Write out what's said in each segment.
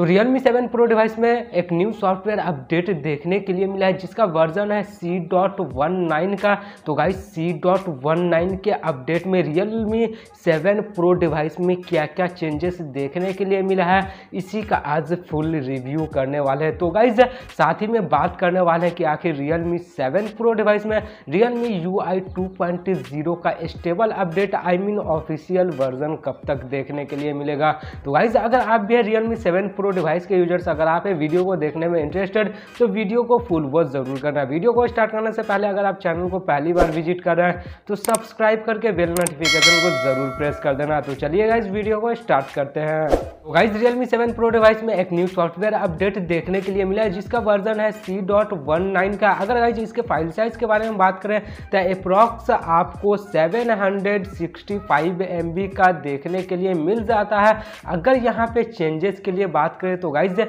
तो Realme 7 Pro device में एक न्यू सॉफ्टवेयर अपडेट देखने के लिए मिला है, जिसका वर्जन है सी डॉट वन नाइन का। तो guys C dot one nine के अपडेट में Realme 7 Pro डिवाइस में क्या क्या चेंजेस देखने के लिए मिला है, इसी का आज फुल रिव्यू करने वाले हैं। तो गाइज़ साथ ही में बात करने वाले हैं कि आखिर Realme 7 Pro डिवाइस में Realme UI 2.0 का stable update I mean official version कब तक देखने के लिए मिलेगा? तो गाइज़ अगर आप भी Realme 7 Pro डिवाइस के यूज़र्स अगर आप वीडियो को देखने में इंटरेस्टेड तो वीडियो को फुल वॉच ज़रूर करना। वीडियो को स्टार्ट करने से पहले अगर आप चैनल को पहली बार विज़िट कर रहे हैं तो सब्सक्राइब करके बेल नोटिफिकेशन को ज़रूर प्रेस कर देना। तो चलिए इस वीडियो को स्टार्ट करते हैं। Guys Realme seven pro device में एक न्यू सॉफ्टवेयर अपडेट देखने के लिए मिला है, जिसका वर्जन है सी डॉट वन नाइन का। अगर गाइज़ इसके फ़ाइल साइज़ के बारे में बात करें तो अप्रॉक्स आपको seven hundred sixty five M B का देखने के लिए मिल जाता है। अगर यहाँ पे चेंजेस के लिए बात करें तो गाइज़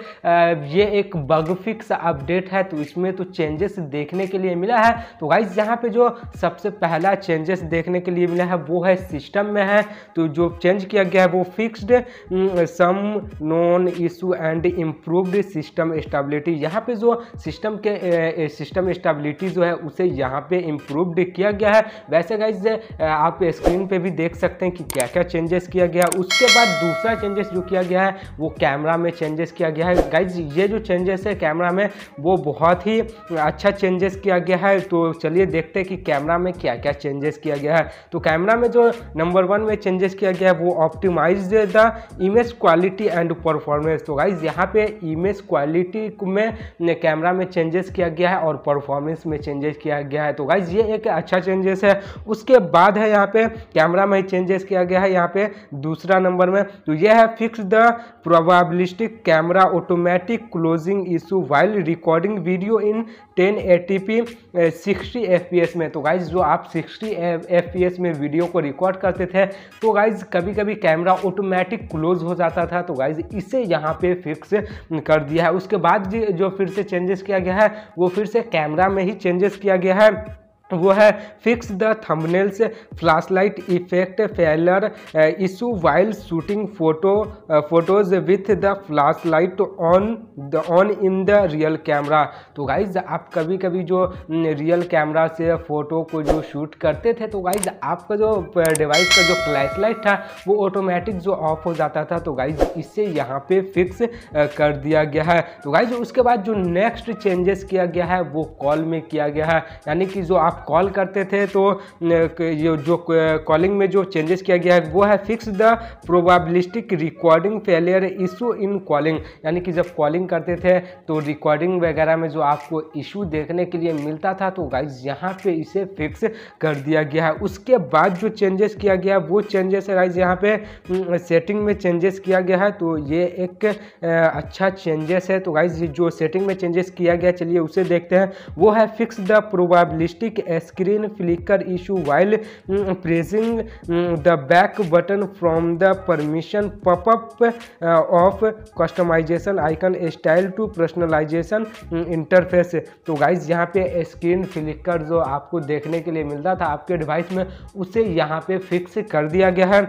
ये एक बग फिक्स अपडेट है तो इसमें तो चेंजेस देखने के लिए मिला है। तो गाइज़ यहाँ पे जो सबसे पहला चेंजेस देखने के लिए मिला है, वो है सिस्टम में है। तो जो चेंज किया गया है, वो fixed some known issue and improved system stability यहाँ पे जो सिस्टम के सिस्टम स्टेबिलिटी जो है, उसे यहाँ पे इम्प्रूव्ड किया गया है। वैसे गाइज़ आप स्क्रीन पे भी देख सकते हैं कि क्या क्या चेंजेस किया गया उसके बाद दूसरा चेंजेस जो किया गया है, वो कैमरा में चेंजेस किया गया है। गाइज़ ये जो चेंजेस है कैमरा में, वो बहुत ही अच्छा चेंजेस किया गया है। तो चलिए देखते हैं कि कैमरा में क्या क्या चेंजेस किया गया है। तो कैमरा में जो नंबर वन में चेंजेस किया गया है, वो optimize the image quality and performance तो गाइज़ यहाँ पे इमेज क्वालिटी में कैमरा में चेंजेस किया गया है और परफॉर्मेंस में चेंजेस किया गया है। तो गाइज़ ये एक अच्छा चेंजेस है। उसके बाद है यहाँ पे कैमरा में चेंजेस किया गया है। यहाँ पे दूसरा नंबर में तो ये है fix the probabilistic camera automatic closing issue while recording video in 1080p 60 fps में। तो गाइज़ जो आप 60 fps में वीडियो को रिकॉर्ड करते थे तो गाइज़ कभी कभी कैमरा ऑटोमेटिक क्लोज हो जाता था। तो गाइज़ इसे यहाँ पे फिक्स कर दिया है। उसके बाद जो फिर से चेंजेस किया गया है, वो फिर से कैमरा में ही चेंजेस किया गया है। वो है fix the thumbnails flashlight effect failure issue while shooting photo photos with the flashlight on the on in the real camera तो गाइज़ आप कभी कभी जो रियल कैमरा से फ़ोटो को जो शूट करते थे तो गाइज़ आपका जो डिवाइस का जो फ्लैश लाइट था, वो ऑटोमेटिक जो ऑफ़ हो जाता था। तो गाइज़ इससे यहाँ पे फिक्स कर दिया गया है। तो गाइज़ उसके बाद जो नेक्स्ट चेंजेस किया गया है, वो कॉल में किया गया है। यानी कि जो आप कॉल करते थे तो ये, जो कॉलिंग में जो चेंजेस किया गया है, वो है fix the probabilistic recording failure issue in calling यानी कि जब कॉलिंग करते थे तो रिकॉर्डिंग वगैरह में जो आपको इशू देखने के लिए मिलता था तो गाइज़ यहाँ पे इसे फिक्स कर दिया गया है। उसके बाद जो चेंजेस किया गया है, वो चेंजेस है गाइज़ यहाँ पे सेटिंग में चेंजेस किया गया है तो ये एक अच्छा चेंजेस है। तो गाइज़ जो सेटिंग में चेंजेस किया गया, चलिए उसे देखते हैं। वो है fix the probabilistic while mm, pressing mm, the back button from the permission pop-up uh, of customization icon style to personalization interface तो गाइज़ यहाँ पे स्क्रीन फ्लिकर जो आपको देखने के लिए मिलता था आपके डिवाइस में उसे यहाँ पे फिक्स कर दिया गया है।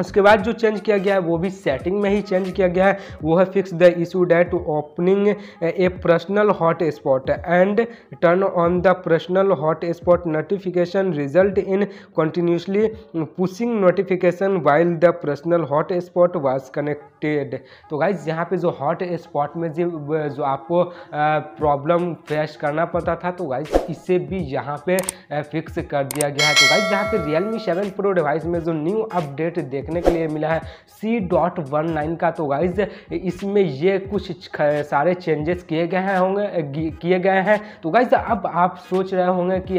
उसके बाद जो चेंज किया गया है वो भी सेटिंग में ही चेंज किया गया है। वो है fix the issue that opening a personal hotspot and turn on the personal hotspot notification result in continuously pushing notification while the personal hotspot was connected तो गाइज़ यहाँ पे जो हॉट स्पॉट में जो जो आपको प्रॉब्लम फेस करना पड़ता था तो गाइज़ इसे भी यहाँ पे फिक्स कर दिया गया है। तो गाइज़ यहाँ पे रियलमी सेवन प्रो डिवाइस में जो न्यू अपडेट देखने के लिए मिला है सी डॉट वन नाइन का। तो गाइज़ इसमें ये कुछ सारे चेंजेस किए गए हैं होंगे किए गए हैं। तो गाइज़ अब आप सोच रहे होंगे कि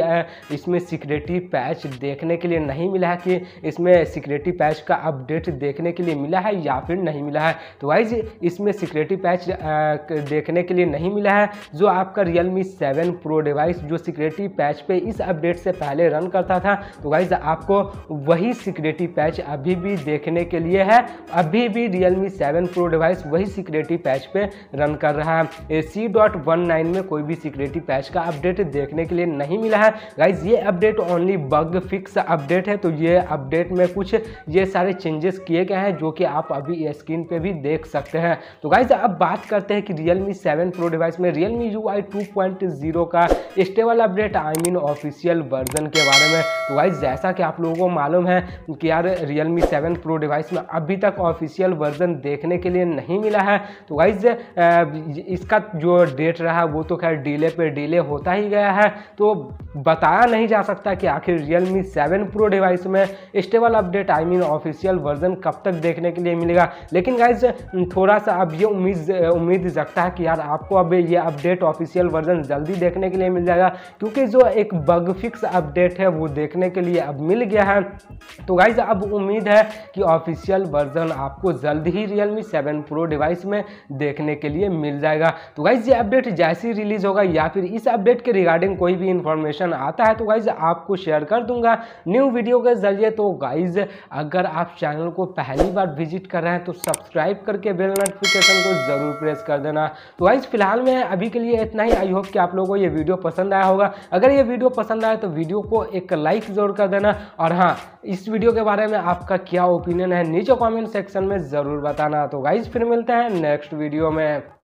इसमें सिक्योरिटी पैच देखने के लिए नहीं मिला है कि इसमें सिक्योरिटी पैच का अपडेट देखने के लिए मिला है या फिर नहीं मिला है। तो वाइज इसमें सिक्योरिटी पैच देखने के लिए नहीं मिला है। जो आपका रियलमी सेवन प्रो डिवाइस जो सिक्योरिटी पैच पे इस अपडेट से पहले रन करता था तो वाइज आपको वही सिक्योरिटी पैच अभी भी देखने के लिए है। अभी भी रियलमी सेवन प्रो डिवाइस वही सिक्योरिटी पैच पे रन कर रहा है। सी डॉट वन नाइन में कोई भी सिक्योरिटी पैच का अपडेट देखने के लिए नहीं मिला है। गाइज़ ये update only bug fix update है तो ये अपडेट में कुछ ये सारे चेंजेस किए गए हैं, जो कि आप अभी स्क्रीन पे भी देख सकते हैं। तो गाइज़ अब बात करते हैं कि Realme 7 Pro डिवाइस में Realme UI 2.0 का stable update I mean official version के बारे में। तो गाइज़ जैसा कि आप लोगों को मालूम है कि यार Realme 7 Pro डिवाइस में अभी तक ऑफिशियल वर्जन देखने के लिए नहीं मिला है। तो गाइज़ इसका जो डेट रहा, वो तो खैर डिले पे डिले होता ही गया है। तो बताया नहीं जा सकता कि आखिर Realme 7 Pro डिवाइस में stable update I mean official version कब तक देखने के लिए मिलेगा। लेकिन गाइज़ थोड़ा सा अब ये उम्मीद उम्मीद जगता है कि यार आपको अब ये अपडेट ऑफिशियल वर्जन जल्दी देखने के लिए मिल जाएगा, क्योंकि जो एक बग फिक्स अपडेट है वो देखने के लिए अब मिल गया है। तो गाइज़ अब उम्मीद है कि ऑफिशियल वर्जन आपको जल्द ही Realme 7 Pro डिवाइस में देखने के लिए मिल जाएगा। तो गाइज़ ये अपडेट जैसे रिलीज़ होगा या फिर इस अपडेट के रिगार्डिंग कोई भी इंफॉर्मेशन आता है तो गाइज़ आपको शेयर कर दूँगा न्यू वीडियो के ज़रिए। तो गाइज़ अगर आप चैनल को पहली बार विज़िट कर रहे हैं तो सब्सक्राइब करके बेल नोटिफिकेशन को ज़रूर प्रेस कर देना। तो गाइज़ फ़िलहाल में अभी के लिए इतना ही। आई होप कि आप लोगों को ये वीडियो पसंद आया होगा। अगर ये वीडियो पसंद आए तो वीडियो को एक लाइक ज़रूर कर देना। और हाँ इस वीडियो के बारे में आपका क्या ओपिनियन है, नीचे कॉमेंट सेक्शन में ज़रूर बताना। तो गाइज़ फिर मिलते हैं नेक्स्ट वीडियो में।